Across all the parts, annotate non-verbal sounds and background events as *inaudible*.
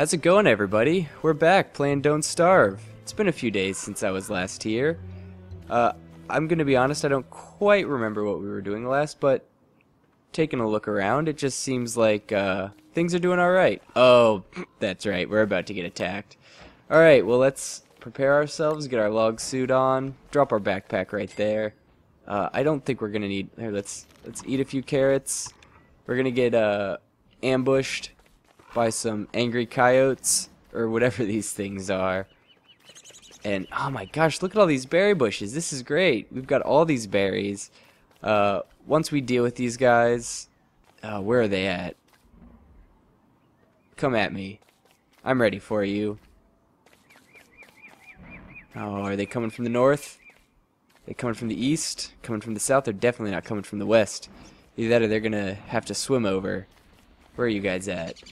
How's it going, everybody? We're back playing Don't Starve. It's been a few days since I was last here. Uh, I'm gonna be honest, I don't quite remember what we were doing last, but taking a look around, it just seems like uh, things are doing alright. Oh, *clears throat* that's right, we're about to get attacked. Alright, well, let's prepare ourselves, get our log suit on, drop our backpack right there. Uh, I don't think we're gonna need. Here, let's let's eat a few carrots. We're gonna get uh, ambushed by some angry coyotes or whatever *laughs* these things are. And oh my gosh, look at all these berry bushes. This is great. We've got all these berries. Uh, once we deal with these guys, uh, where are they at? Come at me. I'm ready for you. Oh, are they coming from the north? They coming from the east? Coming from the south? They're definitely not coming from the west. Either that or they're gonna have to swim over. Where are you guys at?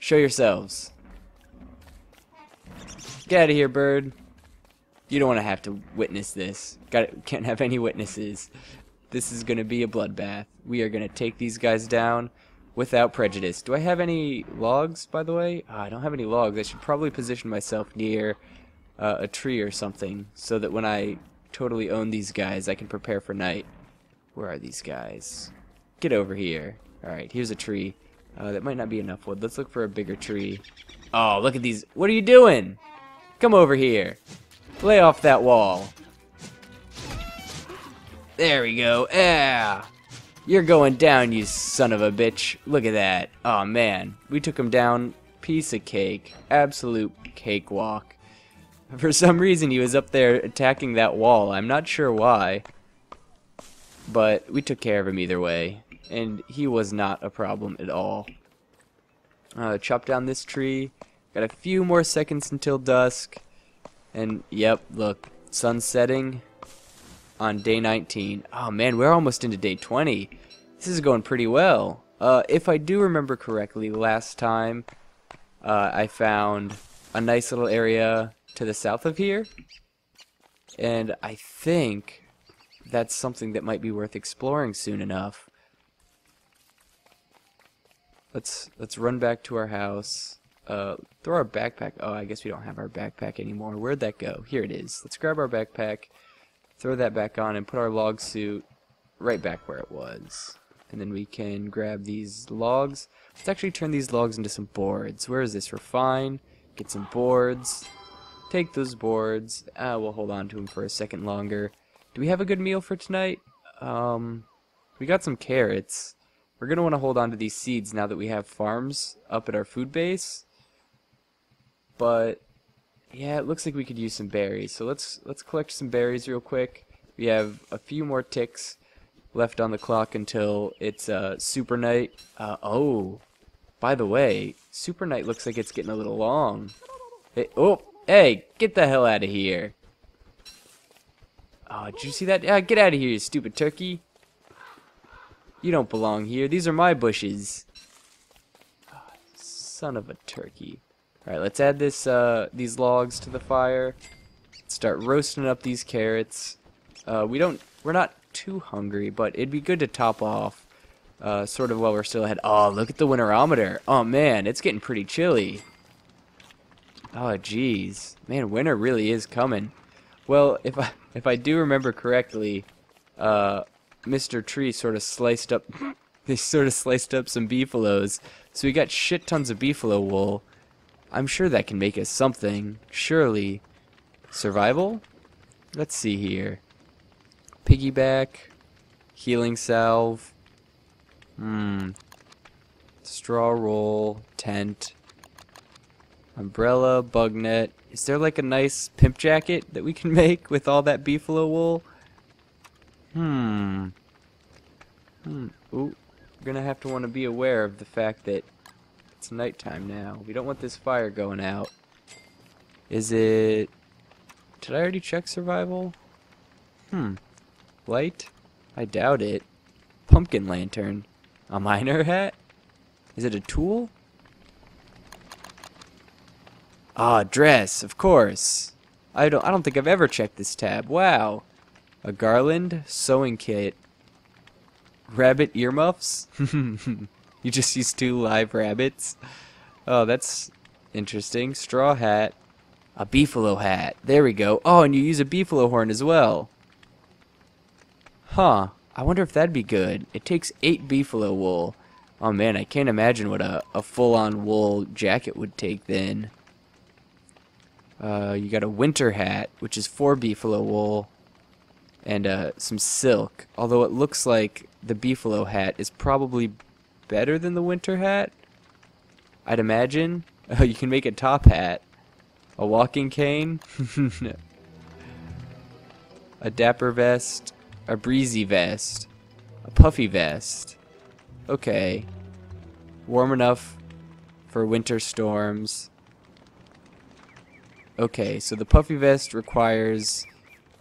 Show yourselves. Get out of here, bird. You don't want to have to witness this. Got can't have any witnesses. This is gonna be a bloodbath. We are gonna take these guys down without prejudice. Do I have any logs, by the way? Oh, I don't have any logs. I should probably position myself near uh, a tree or something so that when I totally own these guys, I can prepare for night. Where are these guys? Get over here. Alright, here's a tree. Uh, that might not be enough wood. Let's look for a bigger tree. Oh, look at these. What are you doing? Come over here. Lay off that wall. There we go. Yeah. You're going down, you son of a bitch. Look at that. Oh, man. We took him down. Piece of cake. Absolute cakewalk. For some reason, he was up there attacking that wall. I'm not sure why. But we took care of him either way. And he was not a problem at all. Uh, chop down this tree. Got a few more seconds until dusk. And, yep, look. Sun setting on day 19. Oh, man, we're almost into day 20. This is going pretty well. Uh, if I do remember correctly, last time uh, I found a nice little area to the south of here. And I think that's something that might be worth exploring soon enough. Let's let's run back to our house. Uh, throw our backpack. Oh, I guess we don't have our backpack anymore. Where'd that go? Here it is. Let's grab our backpack, throw that back on, and put our log suit right back where it was. And then we can grab these logs. Let's actually turn these logs into some boards. Where is this? Refine. Get some boards. Take those boards. Uh, we'll hold on to them for a second longer. Do we have a good meal for tonight? Um, we got some carrots. We're going to want to hold on to these seeds now that we have farms up at our food base. But, yeah, it looks like we could use some berries. So let's let's collect some berries real quick. We have a few more ticks left on the clock until it's uh, super night. Uh, oh, by the way, super night looks like it's getting a little long. Hey, oh, Hey, get the hell out of here. Oh, did you see that? Ah, get out of here, you stupid turkey. You don't belong here. These are my bushes. Son of a turkey. Alright, let's add this, uh, these logs to the fire. Start roasting up these carrots. Uh, we don't, we're not too hungry, but it'd be good to top off, uh, sort of while we're still ahead. Oh, look at the winterometer. Oh man, it's getting pretty chilly. Oh, jeez. Man, winter really is coming. Well, if I if I do remember correctly, uh, Mr. Tree sort of sliced up, *laughs* they sort of sliced up some beefaloes. So we got shit tons of beefalo wool. I'm sure that can make us something. Surely. Survival? Let's see here. Piggyback. Healing salve. Hmm. Straw roll. Tent. Umbrella, bug net. Is there like a nice pimp jacket that we can *laughs* make with all that beefalo wool? Hmm. Hmm. Ooh. We're gonna have to want to be aware of the fact that it's nighttime now. We don't want this fire going out. Is it... Did I already check survival? Hmm. Light? I doubt it. Pumpkin lantern. A miner hat? Is it a tool? Ah, dress, of course. I don't I don't think I've ever checked this tab. Wow. A garland, sewing kit, rabbit earmuffs. *laughs* you just use two live rabbits. Oh, that's Interesting. Straw hat. A beefalo hat. There we go. Oh, and you use a beefalo horn as well. Huh. I wonder if that'd be good. It takes eight beefalo wool. Oh man, I can't imagine what a, a full-on wool jacket would take then. Uh, you got a winter hat, which is four beefalo wool, and uh, some silk. Although it looks like the beefalo hat is probably better than the winter hat. I'd imagine. Oh, *laughs* you can make a top hat. A walking cane. *laughs* a dapper vest. A breezy vest. A puffy vest. Okay. Warm enough for winter storms. Okay, so the puffy vest requires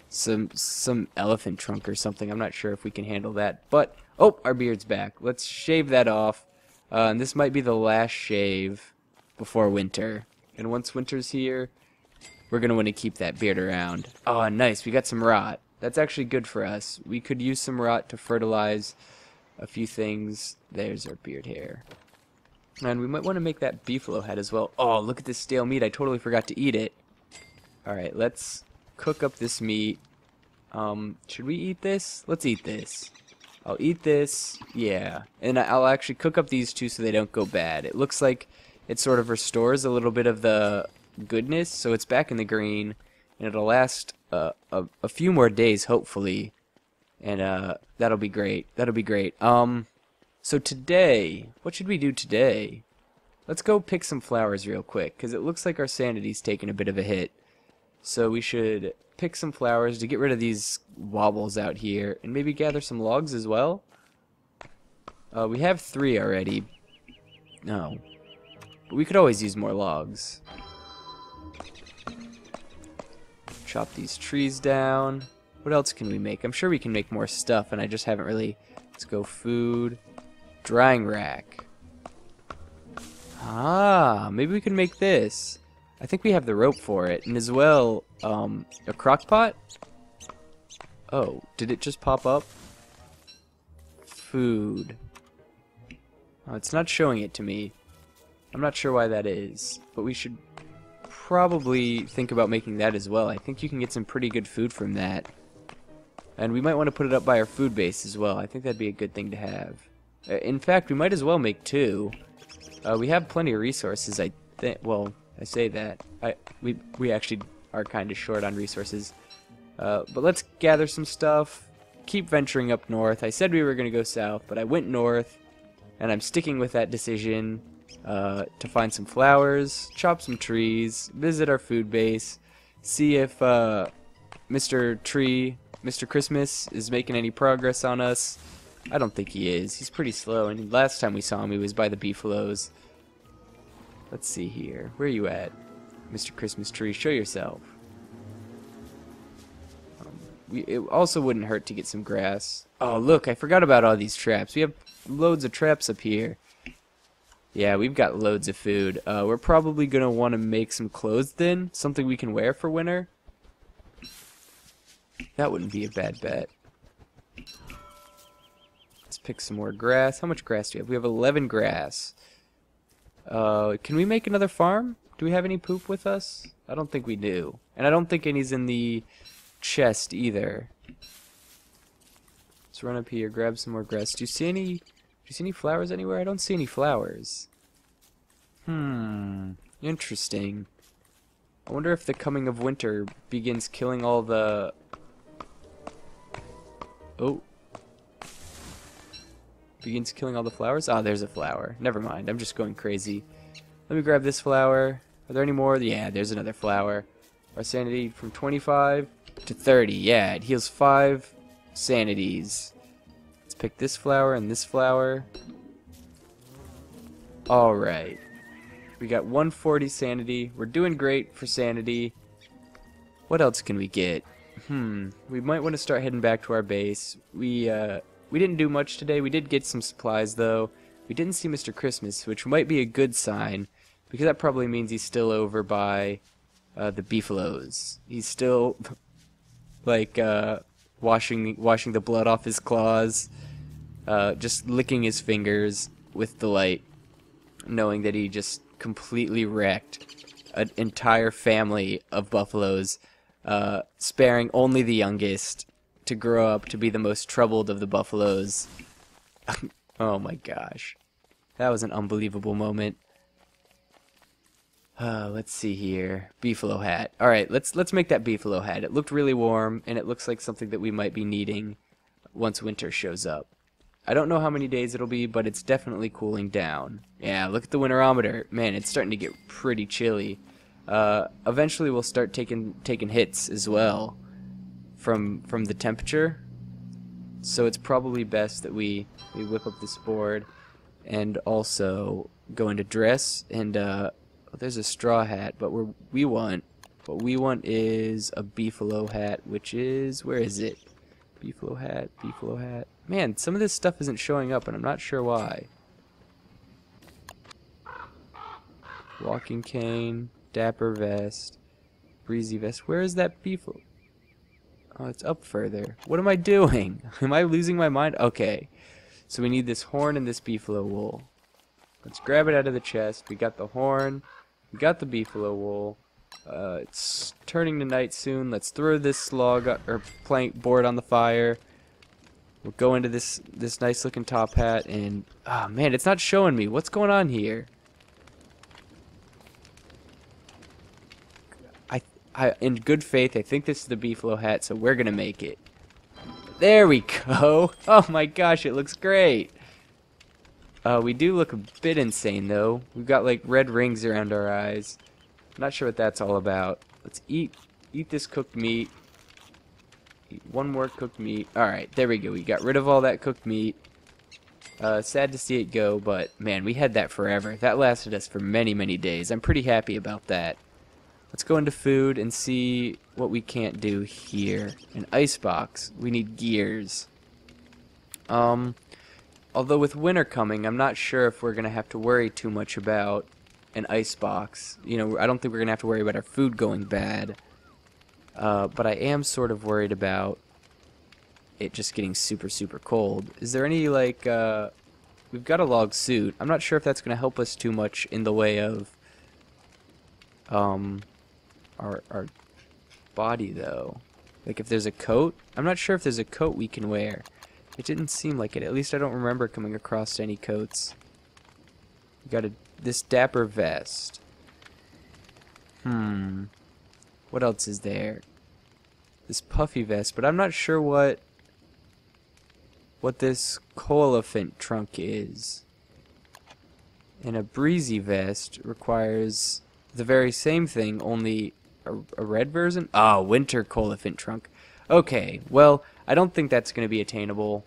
some some elephant trunk or something. I'm not sure if we can handle that. But, oh, our beard's back. Let's shave that off. Uh, and this might be the last shave before winter. And once winter's here, we're going to want to keep that beard around. Oh, nice. We got some rot. That's actually good for us. We could use some rot to fertilize a few things. There's our beard hair. And we might want to make that beefalo head as well. Oh, look at this stale meat. I totally forgot to eat it. Alright, let's cook up this meat. Um, should we eat this? Let's eat this. I'll eat this. Yeah. And I'll actually cook up these two so they don't go bad. It looks like it sort of restores a little bit of the goodness, so it's back in the green. And it'll last uh, a, a few more days, hopefully. And uh, that'll be great. That'll be great. Um, so today, what should we do today? Let's go pick some flowers real quick, because it looks like our sanity's taking a bit of a hit. So we should pick some flowers to get rid of these wobbles out here and maybe gather some logs as well. Uh, we have three already. No. But we could always use more logs. Chop these trees down. What else can we make? I'm sure we can make more stuff and I just haven't really... Let's go food. Drying rack. Ah, maybe we can make this. I think we have the rope for it. And as well, um, a crock pot? Oh, did it just pop up? Food. Oh, it's not showing it to me. I'm not sure why that is, but we should probably think about making that as well. I think you can get some pretty good food from that. And we might want to put it up by our food base as well. I think that'd be a good thing to have. Uh, in fact, we might as well make two. Uh, we have plenty of resources, I think. Well, I say that. I we we actually are kind of short on resources. Uh, but let's gather some stuff. Keep venturing up north. I said we were going to go south, but I went north, and I'm sticking with that decision uh, to find some flowers, chop some trees, visit our food base, see if uh, Mr. Tree, Mr. Christmas, is making any progress on us. I don't think he is. He's pretty slow, and last time we saw him, he was by the beefaloes. Let's see here. Where are you at? Mr. Christmas Tree, show yourself. Um, we, it also wouldn't hurt to get some grass. Oh, look, I forgot about all these traps. We have loads of traps up here. Yeah, we've got loads of food. Uh, we're probably going to want to make some clothes then. Something we can wear for winter. That wouldn't be a bad bet. Let's pick some more grass. How much grass do we have? We have 11 grass. Uh, can we make another farm? Do we have any poop with us? I don't think we do. And I don't think any's in the chest either. Let's run up here, grab some more grass. Do you see any do you see any flowers anywhere? I don't see any flowers. Hmm. Interesting. I wonder if the coming of winter begins killing all the Oh, begins killing all the flowers. Ah, there's a flower. Never mind. I'm just going crazy. Let me grab this flower. Are there any more? Yeah, there's another flower. Our sanity from 25 to 30. Yeah, it heals 5 sanities. Let's pick this flower and this flower. Alright. We got 140 sanity. We're doing great for sanity. What else can we get? Hmm. We might want to start heading back to our base. We, uh, we didn't do much today. We did get some supplies, though. We didn't see Mr. Christmas, which might be a good sign, because that probably means he's still over by uh, the beefaloes. He's still, *laughs* like, uh, washing washing the blood off his claws, uh, just licking his fingers with delight, knowing that he just completely wrecked an entire family of buffaloes, uh, sparing only the youngest to grow up to be the most troubled of the buffaloes. *laughs* oh my gosh. That was an unbelievable moment. Uh, let's see here. Beefalo hat. All right, let's let's make that beefalo hat. It looked really warm, and it looks like something that we might be needing once winter shows up. I don't know how many days it'll be, but it's definitely cooling down. Yeah, look at the winterometer. Man, it's starting to get pretty chilly. Uh, eventually, we'll start taking taking hits as well from from the temperature. So it's probably best that we we whip up this board and also go into dress and uh, Oh, there's a straw hat, but we we want what we want is a beefalo hat, which is where is it? Beefalo hat, beefalo hat. Man, some of this stuff isn't showing up, and I'm not sure why. Walking cane, dapper vest, breezy vest. Where is that beefalo? Oh, it's up further. What am I doing? *laughs* Am I losing my mind? Okay. So we need this horn and this beefalo wool. Let's grab it out of the chest. We got the horn. We got the beefalo wool. Uh, it's turning to night soon. Let's throw this log or plank board on the fire. We'll go into this this nice looking top hat and oh man, it's not showing me. What's going on here? I in good faith, I think this is the beefalo hat, so we're gonna make it. There we go. *laughs* Oh my gosh, it looks great. Uh, we do look a bit insane, though. We've got, like, red rings around our eyes. Not sure what that's all about. Let's eat eat this cooked meat. Eat one more cooked meat. Alright, there we go. We got rid of all that cooked meat. Uh, sad to see it go, but, man, we had that forever. That lasted us for many, many days. I'm pretty happy about that. Let's go into food and see what we can't do here. An icebox. We need gears. Um... Although with winter coming, I'm not sure if we're going to have to worry too much about an ice box. You know, I don't think we're going to have to worry about our food going bad. Uh, but I am sort of worried about it just getting super, super cold. Is there any, like, uh, we've got a log suit. I'm not sure if that's going to help us too much in the way of, um, our, our body, though. Like, if there's a coat, I'm not sure if there's a coat we can wear. It didn't seem like it. At least I don't remember coming across any coats. We got a this dapper vest. Hmm. What else is there? This puffy vest, but I'm not sure what what this elephant trunk is. And a breezy vest requires the very same thing, only a, a red version? Ah, oh, winter elephant trunk. Okay, well, I don't think that's going to be attainable,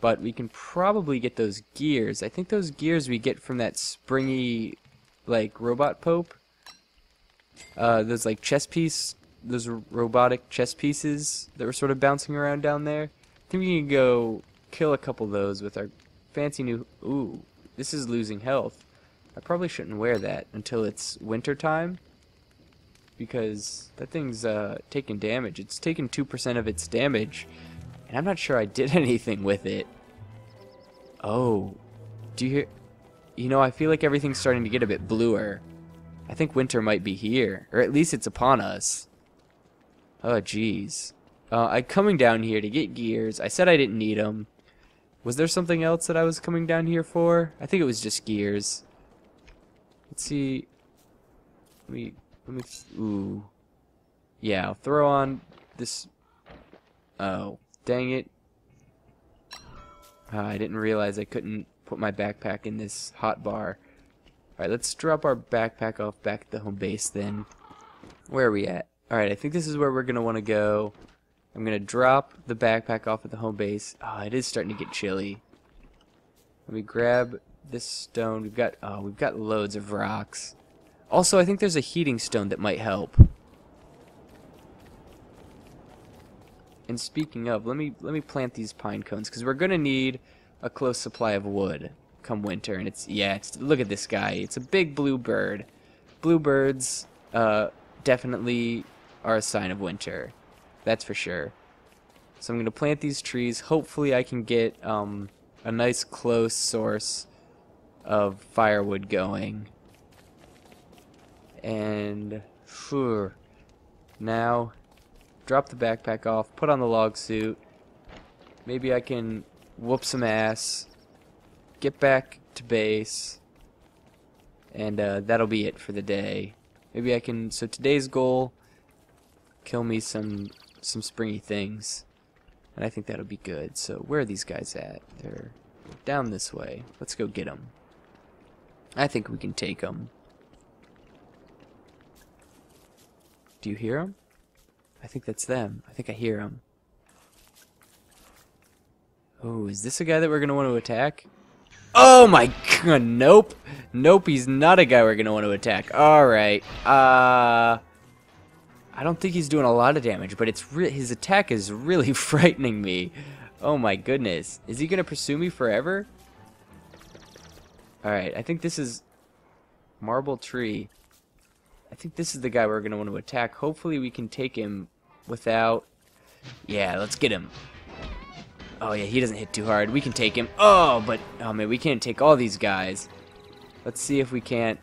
but we can probably get those gears. I think those gears we get from that springy, like, robot pope. Uh, those, like, chess piece, those robotic chess pieces that were sort of bouncing around down there. I think we can go kill a couple of those with our fancy new... Ooh, this is losing health. I probably shouldn't wear that until it's winter time because that thing's uh, taking damage. It's taken 2% of its damage, and I'm not sure I did *laughs* anything with it. Oh, do you hear? You know, I feel like everything's starting to get a bit bluer. I think winter might be here, or at least it's upon us. Oh, jeez. Uh, I'm coming down here to get gears. I said I didn't need them. Was there something else that I was coming down here for? I think it was just gears. Let's see. Let me let me. Ooh. Yeah, I'll throw on this. Oh, dang it. Uh, I didn't realize I couldn't put my backpack in this hot bar. Alright, let's drop our backpack off back at the home base then. Where are we at? Alright, I think this is where we're going to want to go. I'm going to drop the backpack off at the home base. Oh, it is starting to get chilly. Let me grab this stone. We've got oh, we've got loads of rocks. Also, I think there's a heating stone that might help. And speaking of, let me let me plant these pine cones because we're gonna need a close supply of wood come winter. And it's yeah, it's look at this guy. It's a big blue bird. Bluebirds uh, definitely are a sign of winter. That's for sure. So I'm gonna plant these trees. Hopefully, I can get um, a nice close source of firewood going And now drop the backpack off, put on the log suit. Maybe I can whoop some ass, get back to base, and uh, that'll be it for the day. Maybe I can. So today's goal: kill me some some springy things, and I think that'll be good. So where are these guys at? They're down this way. Let's go get them. I think we can take them. Do you hear them? I think that's them. I think I hear them. Oh, is this a guy that we're going to want to attack? Oh my god, nope. Nope, he's not a guy we're going to want to attack. Alright, uh... I don't think he's doing a lot of damage, but it's his attack is really *laughs* frightening me. Oh my goodness. Is he going to pursue me forever? Alright, I think this is Marble Tree. I think this is the guy we're going to want to attack. Hopefully we can take him without... Yeah, let's get him. Oh, yeah, he doesn't hit too hard. We can take him. Oh, but... Oh, man, we can't take all these guys. Let's see if we can't...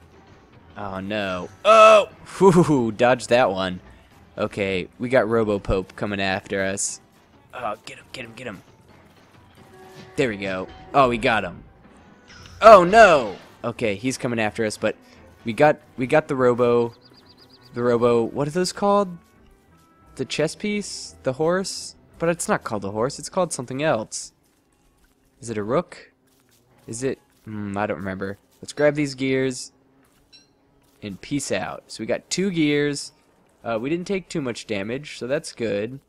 Oh, no. Oh! Whew, dodged that one. Okay, we got Robo-Pope coming after us. Oh, get him, get him, get him. There we go. Oh, we got him. Oh, no! Okay, he's coming after us, but we got we got the Robo... The Robo... What are those called? The chess piece? The horse? But it's not called a horse, it's called something else. Is it a rook? Is it... Hmm, I don't remember. Let's grab these gears and peace out. So we got two gears. Uh, we didn't take too much damage, so that's good.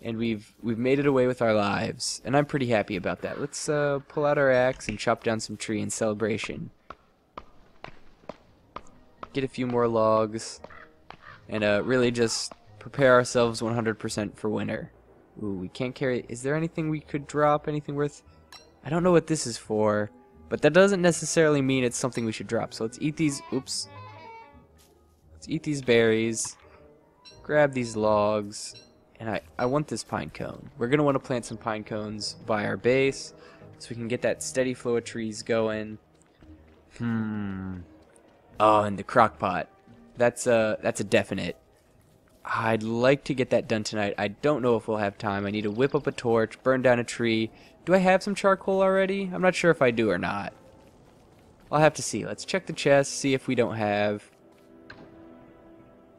And we've we've made it away with our lives, and I'm pretty happy about that. Let's uh, pull out our axe and chop down some tree in celebration. Get a few more logs, and uh, really just prepare ourselves 100% for winter. Ooh, we can't carry... Is there anything we could drop? Anything worth... I don't know what this is for, but that doesn't necessarily mean it's something we should drop. So let's eat these... Oops. Let's eat these berries. Grab these logs. And I, I want this pine cone. We're going to want to plant some pine cones by our base so we can get that steady flow of trees going. Hmm. Oh, and the crock pot. That's a, that's a definite. I'd like to get that done tonight. I don't know if we'll have time. I need to whip up a torch, burn down a tree. Do I have some charcoal already? I'm not sure if I do or not. I'll have to see. Let's check the chest, see if we don't have...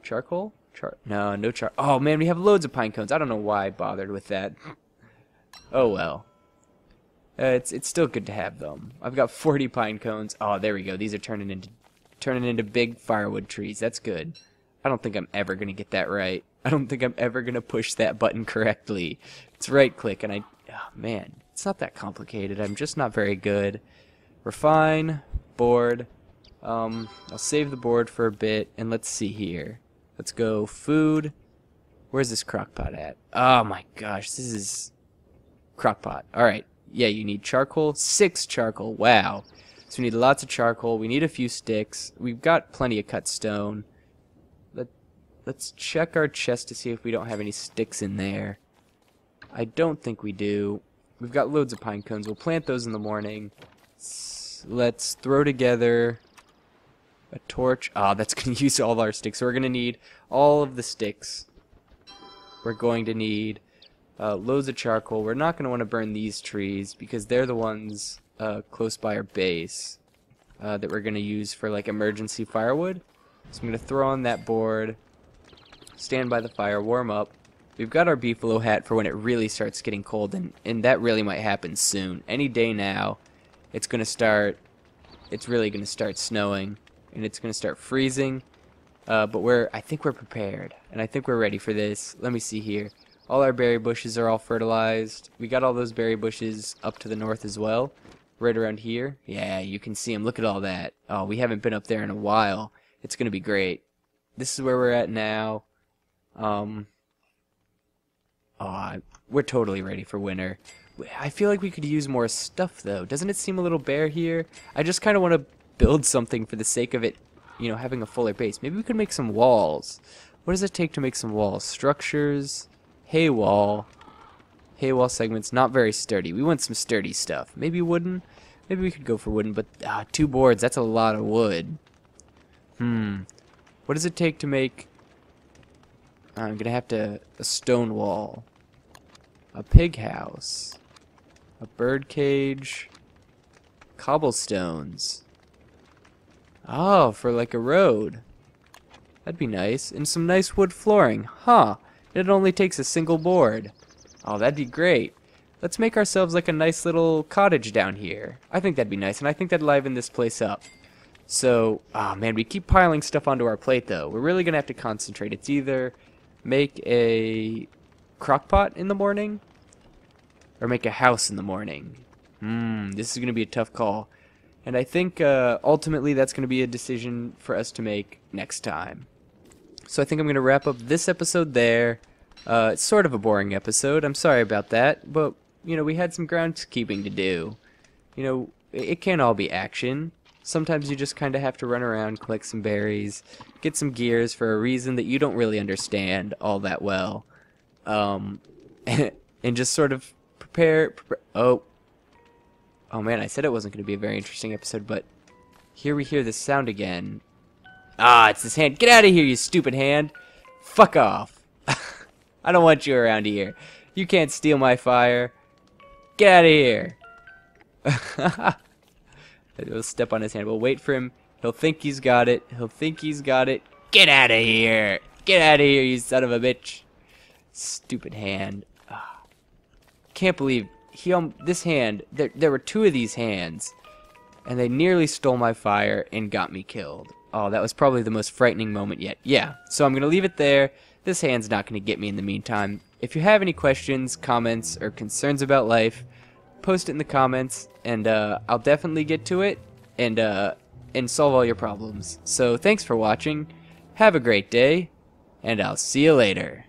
Charcoal? Char no, no char... Oh, man, we have loads of pine cones. I don't know why I bothered with that. oh, well. Uh, it's it's still good to have them. I've got 40 pine cones. Oh, there we go. These are turning into turning into big firewood trees. That's good. I don't think I'm ever going to get that right. I don't think I'm ever going to push that button correctly. It's right click and I... Oh, man, it's not that complicated. I'm just not very good. Refine, board. Um, I'll save the board for a bit and let's see here. Let's go food. Where's this crockpot at? Oh my gosh, this is crockpot. Alright, yeah, you need charcoal. Six charcoal, wow. So we need lots of charcoal. We need a few sticks. We've got plenty of cut stone. Let's check our chest to see if we don't have any sticks in there. I don't think we do. We've got loads of pine cones. We'll plant those in the morning. Let's throw together a torch. Ah, that's going *laughs* to use all our sticks. So we're going to need all of the sticks. We're going to need uh, loads of charcoal. We're not going to want to burn these trees because they're the ones uh, close by our base uh, that we're going to use for like emergency firewood. So I'm going to throw on that board stand by the fire, warm up. We've got our beefalo hat for when it really starts getting cold, and, and that really might happen soon. Any day now, it's going to start, it's really going to start snowing, and it's going to start freezing. Uh, but we're, I think we're prepared, and I think we're ready for this. Let me see here. All our berry bushes are all fertilized. We got all those berry bushes up to the north as well. Right around here. Yeah, you can see them. Look at all that. Oh, we haven't been up there in a while. It's going to be great. This is where we're at now. Um, oh, we're totally ready for winter. I feel like we could use more stuff, though. Doesn't it seem a little bare here? I just kind of want to build something for the sake of it, you know, having a fuller base. Maybe we could make some walls. What does it take to make some walls? Structures, hay wall, hay wall segments, not very sturdy. We want some sturdy stuff. Maybe wooden? Maybe we could go for wooden, but ah, two boards, that's a lot of wood. Hmm. What does it take to make... I'm gonna have to... A stone wall. A pig house. A bird cage. Cobblestones. Oh, for like a road. That'd be nice. And some nice wood flooring. Huh. It only takes a single board. Oh, that'd be great. Let's make ourselves like a nice little cottage down here. I think that'd be nice, and I think that'd liven this place up. So, ah oh man, we keep piling stuff onto our plate though. We're really gonna have to concentrate. It's either make a crock pot in the morning or make a house in the morning. Hmm, this is gonna be a tough call. And I think uh, ultimately that's gonna be a decision for us to make next time. So I think I'm gonna wrap up this episode there. Uh, it's sort of a boring episode. I'm sorry about that, but you know we had some groundskeeping to do. You know, it can't all be action sometimes you just kind of have to run around, collect some berries, get some gears for a reason that you don't really understand all that well, um, *laughs* and just sort of prepare, prepare. Oh, oh man, I said it wasn't going to be a very interesting episode, but here we hear this sound again. Ah, it's this hand. Get out of here, you stupid hand. Fuck off. *laughs* I don't want you around here. You can't steal my fire. Get out of here. *laughs* He'll step on his hand. We'll wait for him. He'll think he's got it. He'll think he's got it. Get out of here! Get out of here, you son of a bitch! Stupid hand. Ah. Can't believe he um this hand. There there were two of these hands, and they nearly stole my fire and got me killed. Oh, that was probably the most frightening moment yet. Yeah. So I'm gonna leave it there. This hand's not gonna get me in the meantime. If you have any questions, comments, or concerns about life, post it in the comments, and uh, I'll definitely get to it and uh, and solve all your problems. So thanks for watching. Have a great day, and I'll see you later.